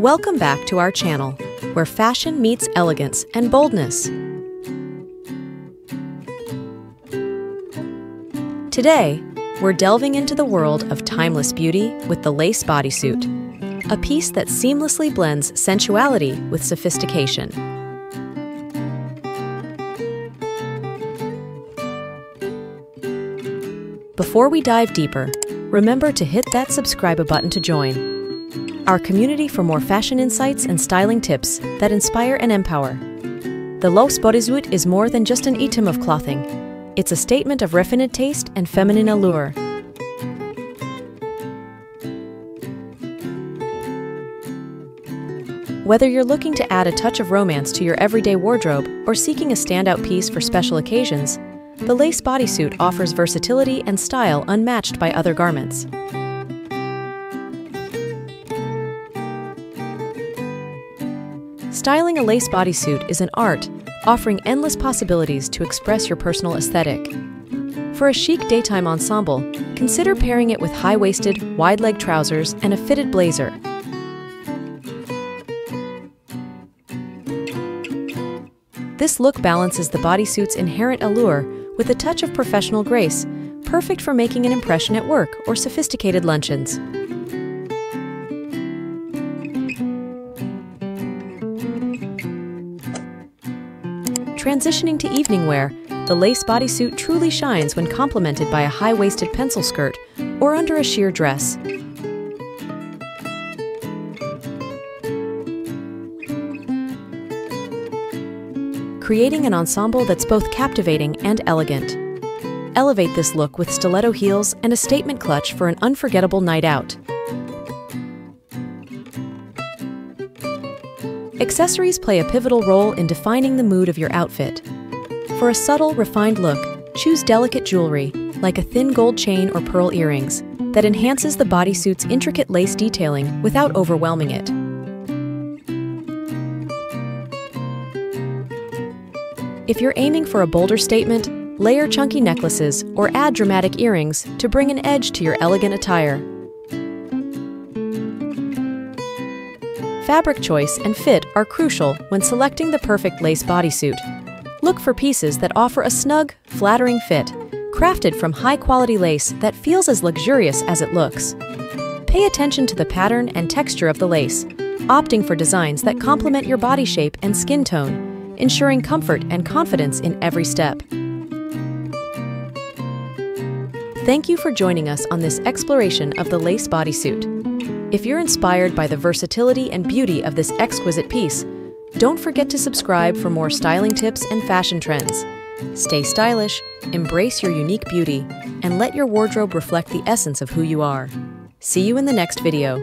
Welcome back to our channel, where fashion meets elegance and boldness. Today, we're delving into the world of timeless beauty with the lace bodysuit, a piece that seamlessly blends sensuality with sophistication. Before we dive deeper, remember to hit that subscribe button to join our community for more fashion insights and styling tips that inspire and empower. The Lace bodysuit is more than just an item of clothing. It's a statement of refined taste and feminine allure. Whether you're looking to add a touch of romance to your everyday wardrobe or seeking a standout piece for special occasions, the lace bodysuit offers versatility and style unmatched by other garments. Styling a lace bodysuit is an art, offering endless possibilities to express your personal aesthetic. For a chic daytime ensemble, consider pairing it with high-waisted, wide-leg trousers and a fitted blazer. This look balances the bodysuit's inherent allure with a touch of professional grace, perfect for making an impression at work or sophisticated luncheons. Transitioning to evening wear, the lace bodysuit truly shines when complemented by a high-waisted pencil skirt or under a sheer dress. Creating an ensemble that's both captivating and elegant. Elevate this look with stiletto heels and a statement clutch for an unforgettable night out. Accessories play a pivotal role in defining the mood of your outfit. For a subtle, refined look, choose delicate jewelry, like a thin gold chain or pearl earrings, that enhances the bodysuit's intricate lace detailing without overwhelming it. If you're aiming for a bolder statement, layer chunky necklaces or add dramatic earrings to bring an edge to your elegant attire. Fabric choice and fit are crucial when selecting the perfect lace bodysuit. Look for pieces that offer a snug, flattering fit, crafted from high-quality lace that feels as luxurious as it looks. Pay attention to the pattern and texture of the lace, opting for designs that complement your body shape and skin tone, ensuring comfort and confidence in every step. Thank you for joining us on this exploration of the lace bodysuit. If you're inspired by the versatility and beauty of this exquisite piece, don't forget to subscribe for more styling tips and fashion trends. Stay stylish, embrace your unique beauty, and let your wardrobe reflect the essence of who you are. See you in the next video.